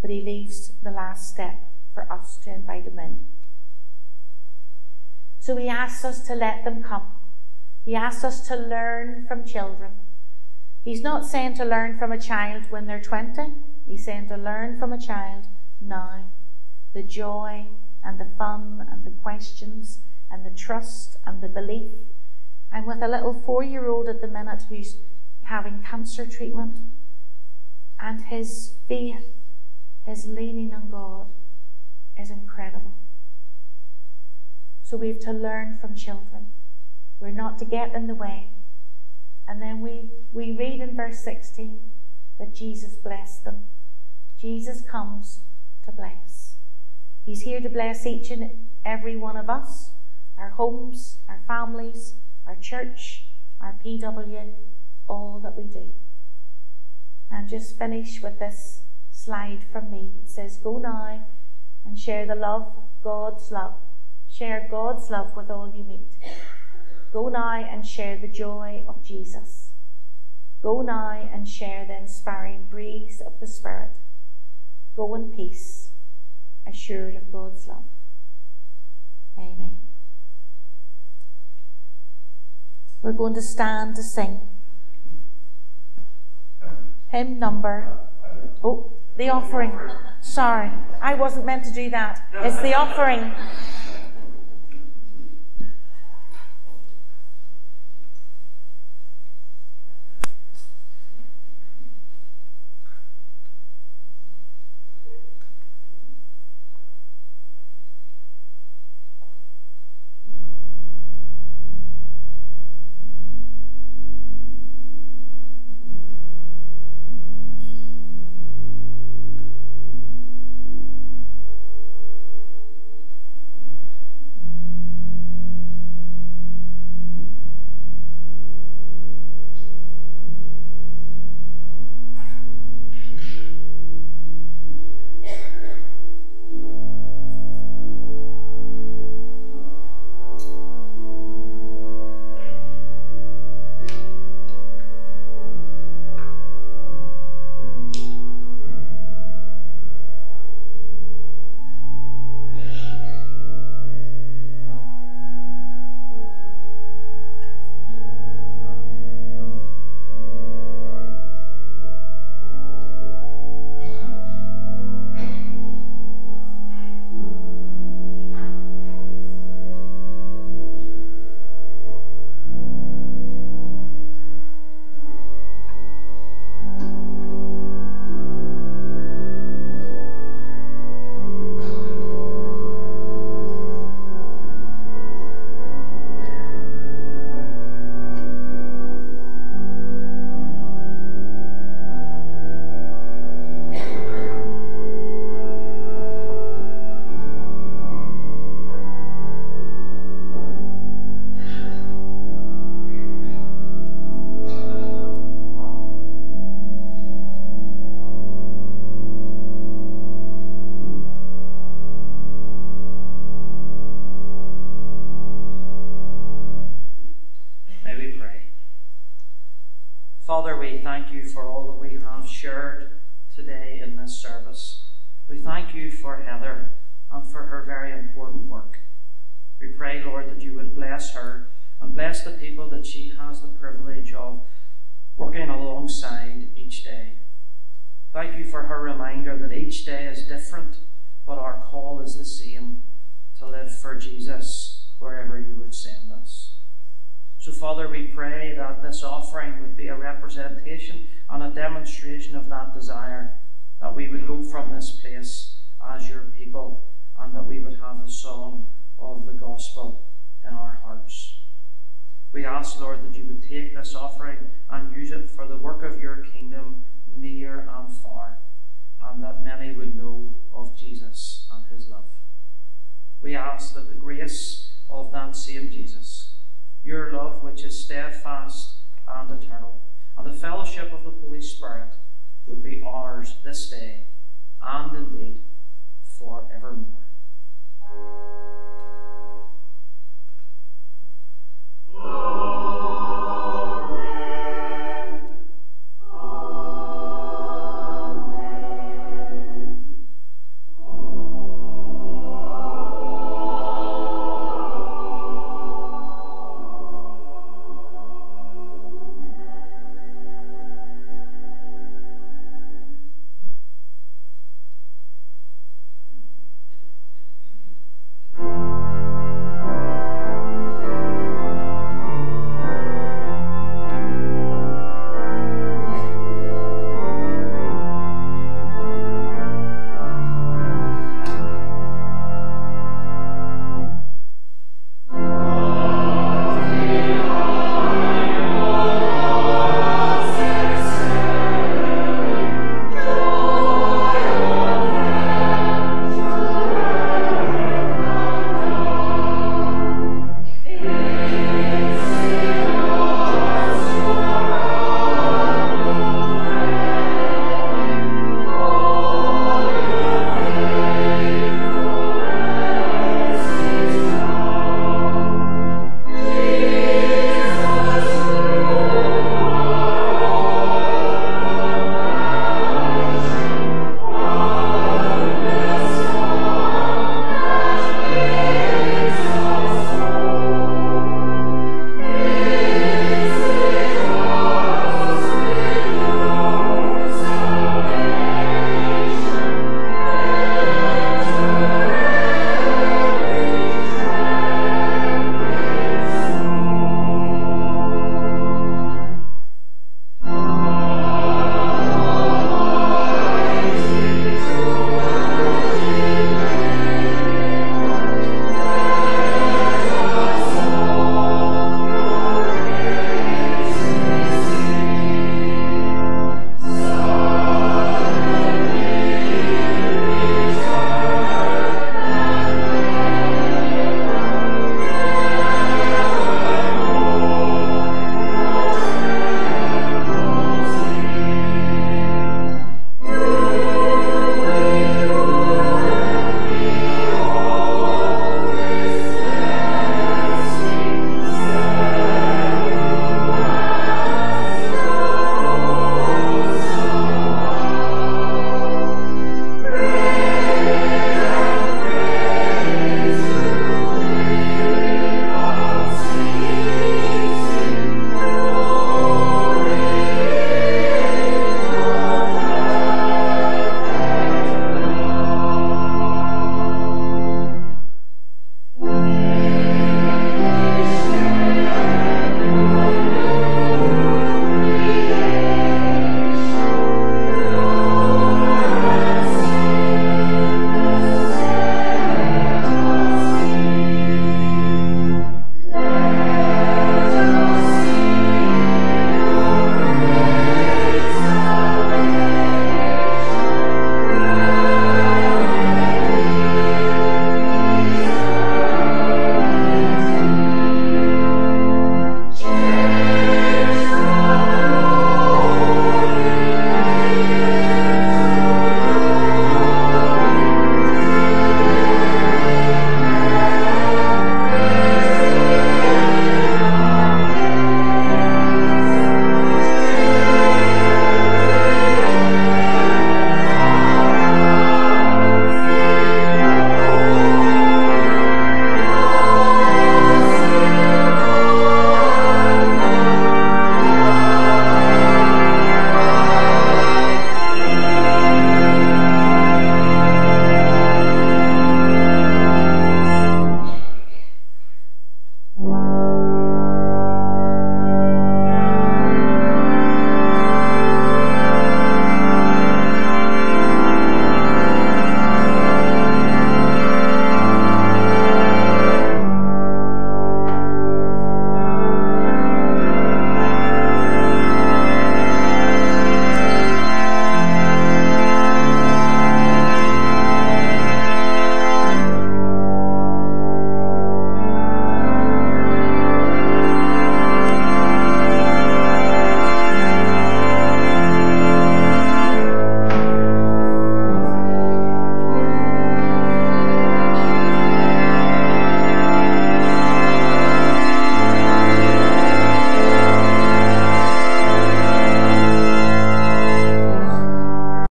but he leaves the last step for us to invite him in. So he asks us to let them come. He asks us to learn from children. He's not saying to learn from a child when they're 20. He's saying to learn from a child now. The joy and the fun and the questions and the trust and the belief. I'm with a little four year old at the minute who's having cancer treatment. And his faith, his leaning on God, is incredible. So we have to learn from children. We're not to get in the way. And then we, we read in verse 16 that Jesus blessed them. Jesus comes to bless. He's here to bless each and every one of us, our homes, our families, our church, our PW, all that we do. And just finish with this slide from me. It says, Go now and share the love, God's love. Share God's love with all you meet. Go now and share the joy of Jesus. Go now and share the inspiring breeze of the Spirit. Go in peace, assured of God's love. Amen. We're going to stand to sing. Hymn number. Oh, the offering. Sorry, I wasn't meant to do that. It's the offering. Thank you for Heather and for her very important work. We pray, Lord, that you would bless her and bless the people that she has the privilege of working alongside each day. Thank you for her reminder that each day is different, but our call is the same to live for Jesus wherever you would send us. So, Father, we pray that this offering would be a representation and a demonstration of that desire, that we would go from this place as your people, and that we would have the song of the gospel in our hearts. We ask, Lord, that you would take this offering and use it for the work of your kingdom near and far, and that many would know of Jesus and his love. We ask that the grace of that same Jesus, your love which is steadfast and eternal, and the fellowship of the Holy Spirit would be ours this day and indeed forevermore. Oh.